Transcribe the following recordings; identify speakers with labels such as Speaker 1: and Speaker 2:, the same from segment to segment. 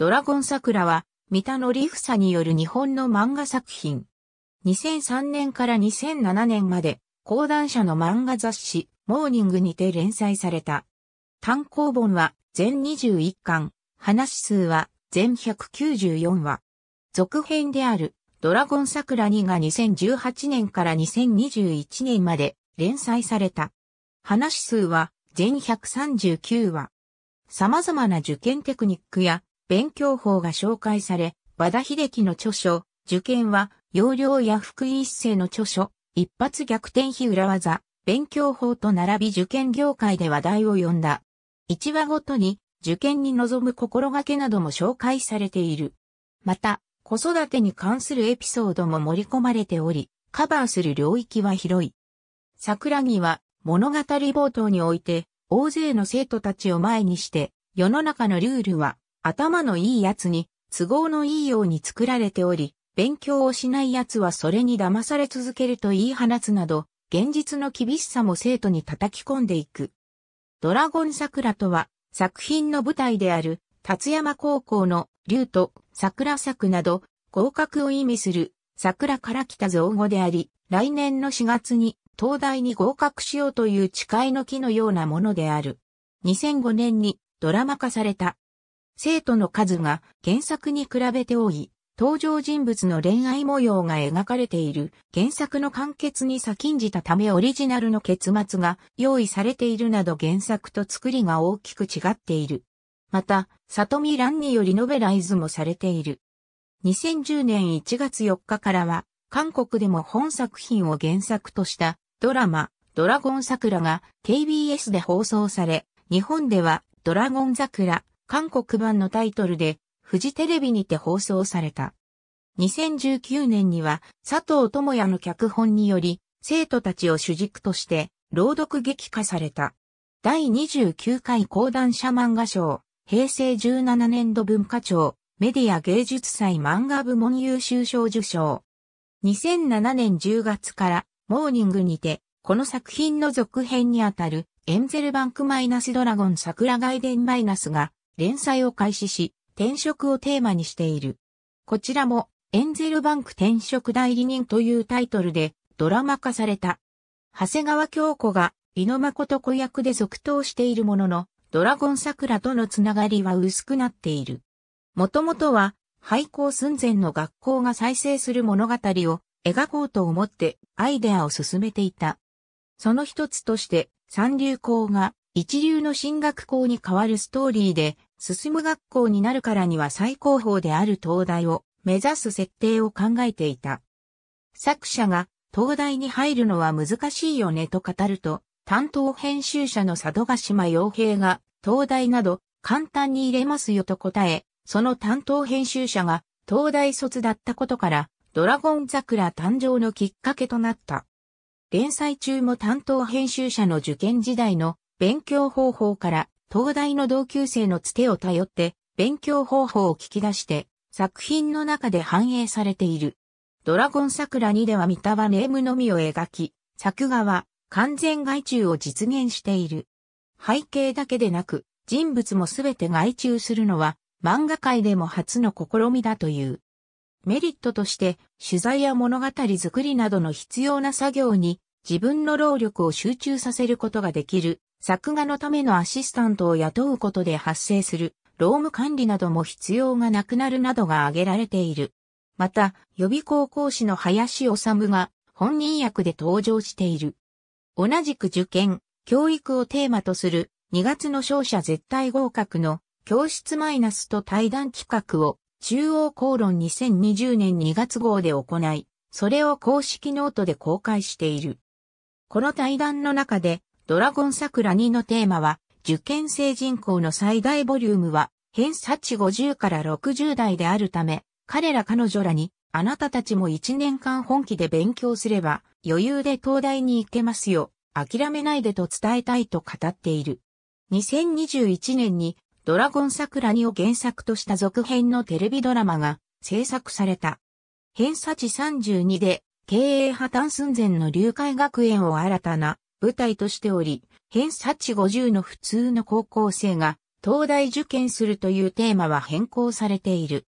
Speaker 1: ドラゴン桜は、三田のリフサによる日本の漫画作品。2003年から2007年まで、講談社の漫画雑誌、モーニングにて連載された。単行本は全21巻、話数は全194話。続編であるドラゴン桜2が2018年から2021年まで連載された。話数は全139話。様々な受験テクニックや勉強法が紹介され、和田秀樹の著書、受験は、要領や福井一世の著書、一発逆転非裏技、勉強法と並び受験業界で話題を呼んだ。一話ごとに受験に臨む心がけなども紹介されている。また、子育てに関するエピソードも盛り込まれており、カバーする領域は広い。桜木は物語冒頭において、大勢の生徒たちを前にして、世の中のルールは頭のいい奴に都合のいいように作られており、勉強をしない奴はそれに騙され続けると言い放つなど、現実の厳しさも生徒に叩き込んでいく。ドラゴン桜とは、作品の舞台である、達山高校の竜と桜作など、合格を意味する桜から来た造語であり、来年の4月に東大に合格しようという誓いの木のようなものである。2005年にドラマ化された。生徒の数が原作に比べて多い。登場人物の恋愛模様が描かれている原作の完結に先んじたためオリジナルの結末が用意されているなど原作と作りが大きく違っている。また、里見蘭によりノベライズもされている。2010年1月4日からは、韓国でも本作品を原作としたドラマ、ドラゴン桜が KBS で放送され、日本ではドラゴン桜、韓国版のタイトルでフジテレビにて放送された。2019年には佐藤智也の脚本により生徒たちを主軸として朗読劇化された。第29回講談社漫画賞、平成17年度文化庁、メディア芸術祭漫画部門優秀賞受賞。2007年10月からモーニングにて、この作品の続編にあたるエンゼルバンクマイナスドラゴン桜外伝マイナスが連載を開始し、転職をテーマにしている。こちらも、エンゼルバンク転職代理人というタイトルでドラマ化された。長谷川京子が、井野誠子役で続投しているものの、ドラゴン桜とのつながりは薄くなっている。もともとは、廃校寸前の学校が再生する物語を描こうと思ってアイデアを進めていた。その一つとして、三流校が一流の進学校に変わるストーリーで、進む学校になるからには最高峰である東大を目指す設定を考えていた。作者が東大に入るのは難しいよねと語ると、担当編集者の佐渡島洋平が東大など簡単に入れますよと答え、その担当編集者が東大卒だったことからドラゴン桜誕生のきっかけとなった。連載中も担当編集者の受験時代の勉強方法から東大の同級生のつてを頼って勉強方法を聞き出して作品の中で反映されている。ドラゴン桜2では三田はネームのみを描き、作画は完全外注を実現している。背景だけでなく人物もすべて外注するのは漫画界でも初の試みだという。メリットとして取材や物語作りなどの必要な作業に自分の労力を集中させることができる作画のためのアシスタントを雇うことで発生する労務管理なども必要がなくなるなどが挙げられている。また、予備校講師の林修が本人役で登場している。同じく受験、教育をテーマとする2月の勝者絶対合格の教室マイナスと対談企画を中央公論2020年2月号で行い、それを公式ノートで公開している。この対談の中でドラゴン桜2のテーマは、受験生人口の最大ボリュームは、偏差値50から60代であるため、彼ら彼女らに、あなたたちも1年間本気で勉強すれば、余裕で東大に行けますよ、諦めないでと伝えたいと語っている。2021年に、ドラゴン桜2を原作とした続編のテレビドラマが制作された。偏差値32で、経営破綻寸前の流海学園を新たな舞台としており、偏差値50の普通の高校生が東大受験するというテーマは変更されている。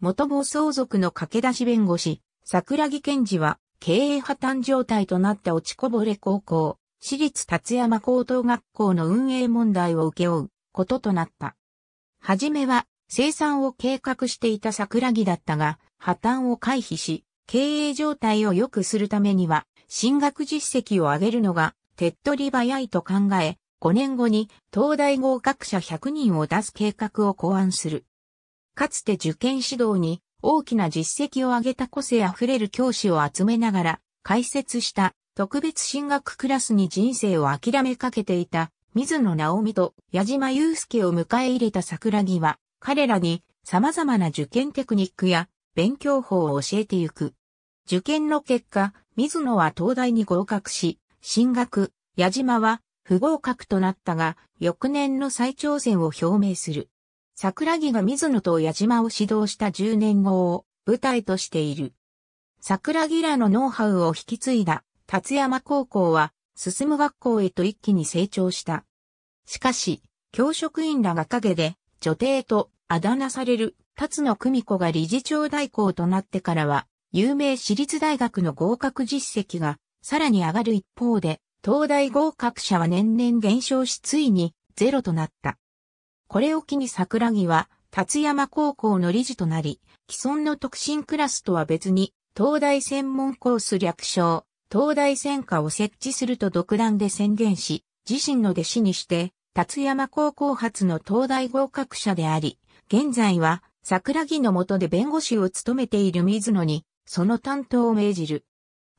Speaker 1: 元暴走族の駆け出し弁護士、桜木健二は経営破綻状態となった落ちこぼれ高校、私立達山高等学校の運営問題を請け負うこととなった。はじめは生産を計画していた桜木だったが、破綻を回避し、経営状態を良くするためには、進学実績を上げるのが手っ取り早いと考え、5年後に東大合格者100人を出す計画を考案する。かつて受験指導に大きな実績を上げた個性あふれる教師を集めながら開設した特別進学クラスに人生を諦めかけていた水野直美と矢島祐介を迎え入れた桜木は彼らに様々な受験テクニックや勉強法を教えてゆく。受験の結果、水野は東大に合格し、進学、矢島は不合格となったが、翌年の再挑戦を表明する。桜木が水野と矢島を指導した10年後を舞台としている。桜木らのノウハウを引き継いだ達山高校は進む学校へと一気に成長した。しかし、教職員らが陰で女帝とあだ名される辰野久美子が理事長代行となってからは、有名私立大学の合格実績がさらに上がる一方で、東大合格者は年々減少しついにゼロとなった。これを機に桜木は、達山高校の理事となり、既存の特進クラスとは別に、東大専門コース略称、東大専科を設置すると独断で宣言し、自身の弟子にして、達山高校発の東大合格者であり、現在は桜木の下で弁護士を務めている水野に、その担当を命じる。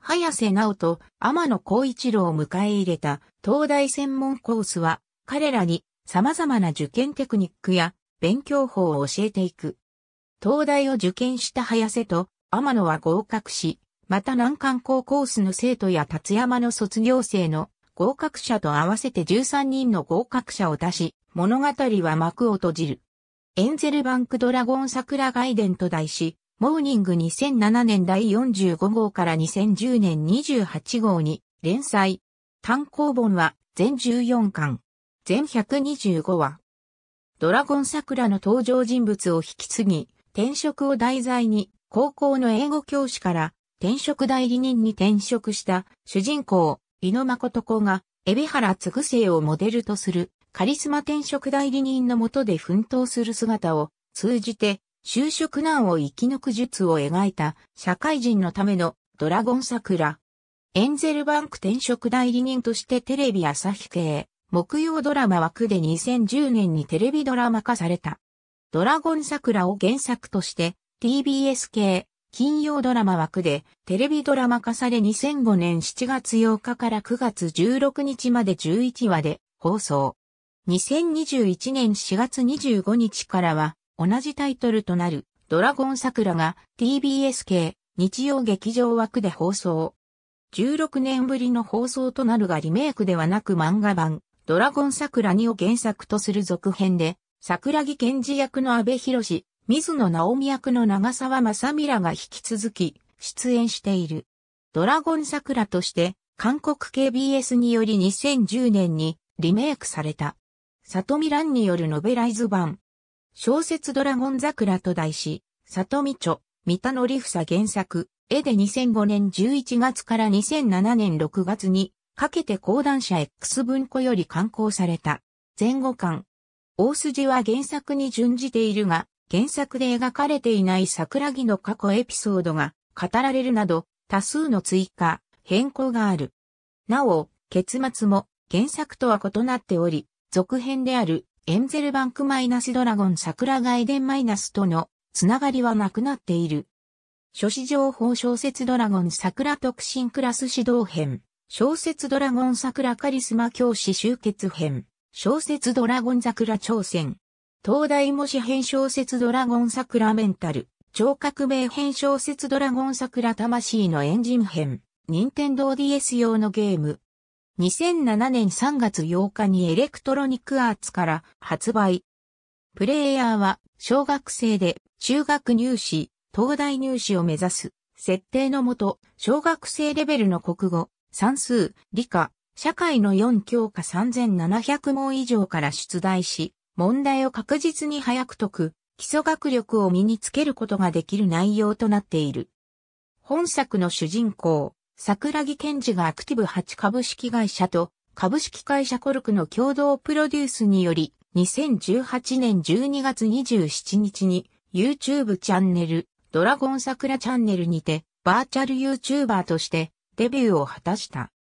Speaker 1: 早瀬直人、天野光一郎を迎え入れた東大専門コースは、彼らに様々な受験テクニックや勉強法を教えていく。東大を受験した早瀬と天野は合格し、また難関高コースの生徒や達山の卒業生の合格者と合わせて13人の合格者を出し、物語は幕を閉じる。エンゼルバンクドラゴン桜外伝と題し、モーニング2007年第45号から2010年28号に連載。単行本は全14巻。全125話。ドラゴン桜の登場人物を引き継ぎ、転職を題材に、高校の英語教師から転職代理人に転職した主人公、井野誠子が、海老原嗣生をモデルとするカリスマ転職代理人のもとで奮闘する姿を通じて就職難を生き抜く術を描いた社会人のためのドラゴン桜。エンゼルバンク転職代理人としてテレビ朝日系木曜ドラマ枠で2010年にテレビドラマ化された。ドラゴン桜を原作として TBS 系金曜ドラマ枠でテレビドラマ化され2005年7月8日から9月16日まで11話で放送。2021年4月25日からは同じタイトルとなるドラゴン桜が TBS 系日曜劇場枠で放送。16年ぶりの放送となるがリメイクではなく漫画版ドラゴン桜2を原作とする続編で、桜木健二役の安部博水野直美役の長澤正美らが引き続き出演している。ドラゴン桜として韓国 KBS により2010年にリメイクされた。里見蘭によるノベライズ版。小説ドラゴン桜と題し、里見著、三田のりふさ原作、絵で2005年11月から2007年6月にかけて講談社 X 文庫より刊行された。前後巻。大筋は原作に準じているが、原作で描かれていない桜木の過去エピソードが語られるなど、多数の追加、変更がある。なお、結末も原作とは異なっており、続編であるエンゼルバンクマイナスドラゴン桜外伝マイナスとのつながりはなくなっている。書士情報小説ドラゴン桜特進クラス指導編。小説ドラゴン桜カリスマ教師集結編。小説ドラゴン桜挑戦。東大模試編小説ドラゴン桜メンタル。超革命編小説ドラゴン桜魂のエンジン編。任天堂 DS 用のゲーム。2007年3月8日にエレクトロニックアーツから発売。プレイヤーは小学生で中学入試、東大入試を目指す設定のもと小学生レベルの国語、算数、理科、社会の4教科3700問以上から出題し、問題を確実に早く解く、基礎学力を身につけることができる内容となっている。本作の主人公、桜木健二がアクティブ8株式会社と株式会社コルクの共同プロデュースにより、2018年12月27日に YouTube チャンネル、ドラゴン桜チャンネルにて、バーチャル YouTuber としてデビューを果たした。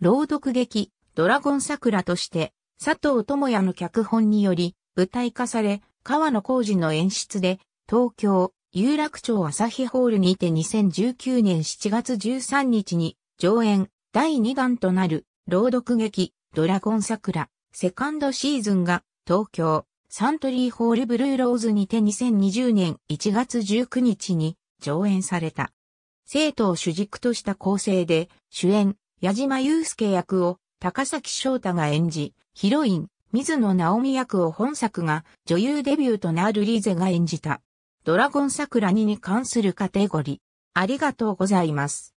Speaker 1: 朗読劇、ドラゴン桜として、佐藤智也の脚本により、舞台化され、川野浩二の演出で、東京、有楽町朝日ホールにて2019年7月13日に上演第2弾となる朗読劇ドラゴン桜セカンドシーズンが東京サントリーホールブルーローズにて2020年1月19日に上演された。生徒を主軸とした構成で主演矢島祐介役を高崎翔太が演じ、ヒロイン水野直美役を本作が女優デビューとなるリーゼが演じた。ドラゴン桜2に関するカテゴリー。ありがとうございます。